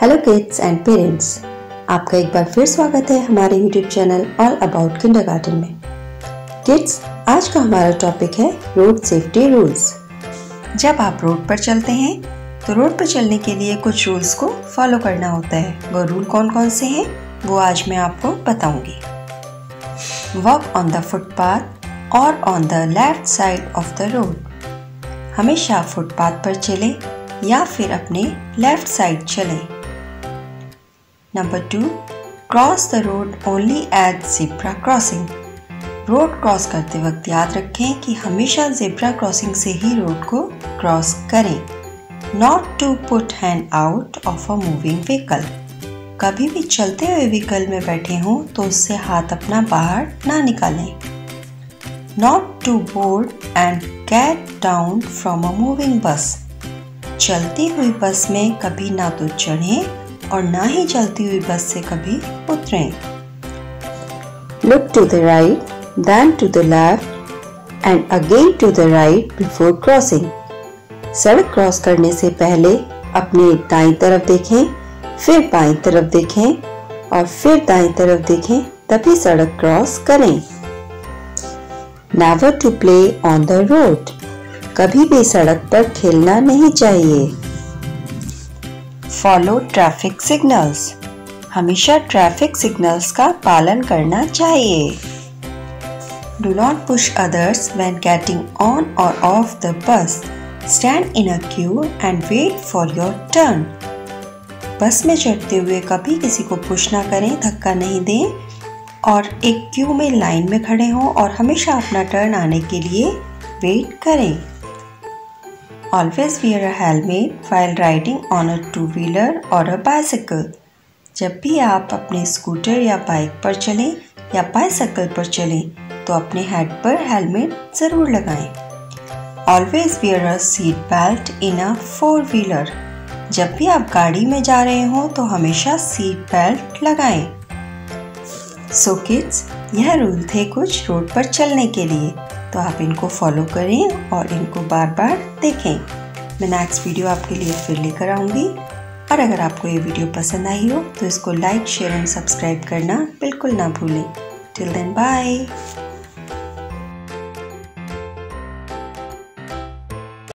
Hello kids and parents आपका एक बार फिर स्वागत है हमारे YouTube channel all about kindergarten में। किड्स आज का हमारा टॉपिक है रोड सेफ्टी रूल्स जब आप रोड पर चलते हैं तो रोड पर चलने के लिए कुछ रूल्स को फॉलो करना होता है। वो रूल कौन कौन से हैं, वो आज मैं आपको बताऊँगी। वॉक ऑन द फुटपाथ और on the left side of the road हमेशा फुटपाथ पर चलें या फिर अपने लेफ़्ट साइड चलें। Number two cross the road only at zebra crossing road cross करते वक्त याद रखें कि हमेशा जेब्रा क्रॉसिंग से ही रोड को क्रॉस करें। Not to put hand out of a moving vehicle कभी भी चलते हुए व्हीकल में बैठे हों तो उससे हाथ अपना बाहर ना निकालें। Not to board and get down from a moving bus चलती हुई बस में कभी ना तो चढ़ें और ना ही चलती हुई बस से कभी उतरें। Look to the right then to the left and again to the right before crossing सड़क क्रॉस करने से पहले अपने दाई तरफ़ देखें, फिर बाई तरफ़ देखें, और फिर दाई तरफ़ देखें, तभी सड़क क्रॉस करें। Never to play on the road कभी भी सड़क पर खेलना नहीं चाहिए। फॉलो ट्रैफ़िक सिग्नल्स हमेशा ट्रैफ़िक सिग्नल्स का पालन करना चाहिए। Do not push others when getting on और off the bus stand in a queue and wait for your turn bus में चढ़ते हुए कभी किसी को पुश ना करें, धक्का नहीं दें। और एक क्यू में लाइन में खड़े हों और हमेशा अपना टर्न आने के लिए वेट करें। Wear a helmet while riding on a two wheeler और अ बाइसिकल जब भी आप अपने स्कूटर या बाइक पर चलें या बाइसिकल पर चलें तो अपने हेड पर हेलमेट ज़रूर लगाएँ। Always wear a seat belt in a four wheeler जब भी आप गाड़ी में जा रहे हों तो हमेशा सीट बेल्ट लगाएँ। सो किड्स यह रूल थे कुछ रोड पर चलने के लिए। तो आप इनको फॉलो करें और इनको बार बार देखें। मैं नेक्स्ट वीडियो आपके लिए फिर लेकर आऊँगी। और अगर आपको ये वीडियो पसंद आई हो तो इसको लाइक शेयर एंड सब्सक्राइब करना बिल्कुल ना भूलें। Till then bye